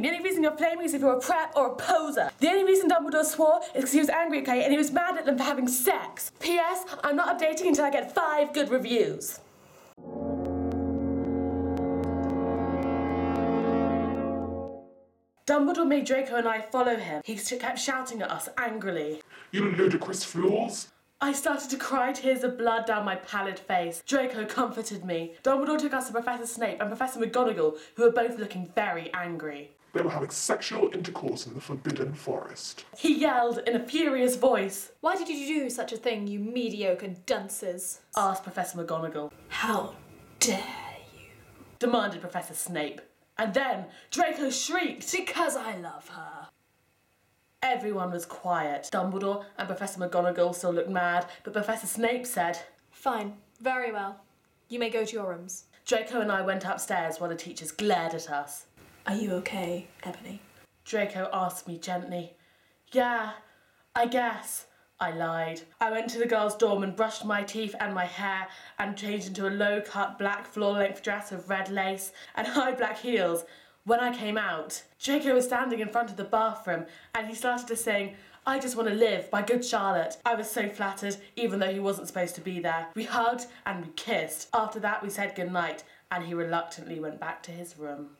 The only reason you're flaming is if you're a prep or a poser. The only reason Dumbledore swore is because he was angry at and he was mad at them for having sex. P.S. I'm not updating until I get five good reviews. Dumbledore made Draco and I follow him. He kept shouting at us angrily. You ludicrous fools. I started to cry tears of blood down my pallid face. Draco comforted me. Dumbledore took us to Professor Snape and Professor McGonagall, who were both looking very angry. They were having sexual intercourse in the Forbidden Forest. He yelled in a furious voice, Why did you do such a thing, you mediocre dunces? asked Professor McGonagall. How dare you? demanded Professor Snape. And then Draco shrieked. Because I love her. Everyone was quiet. Dumbledore and Professor McGonagall still looked mad, but Professor Snape said, Fine, very well. You may go to your rooms. Draco and I went upstairs while the teachers glared at us. Are you okay, Ebony? Draco asked me gently. Yeah, I guess. I lied. I went to the girls' dorm and brushed my teeth and my hair and changed into a low cut black floor length dress with red lace and high black heels. When I came out, Draco was standing in front of the bathroom and he started to sing I Just Want to Live by Good Charlotte. I was so flattered, even though he wasn't supposed to be there. We hugged and we kissed. After that, we said goodnight and he reluctantly went back to his room.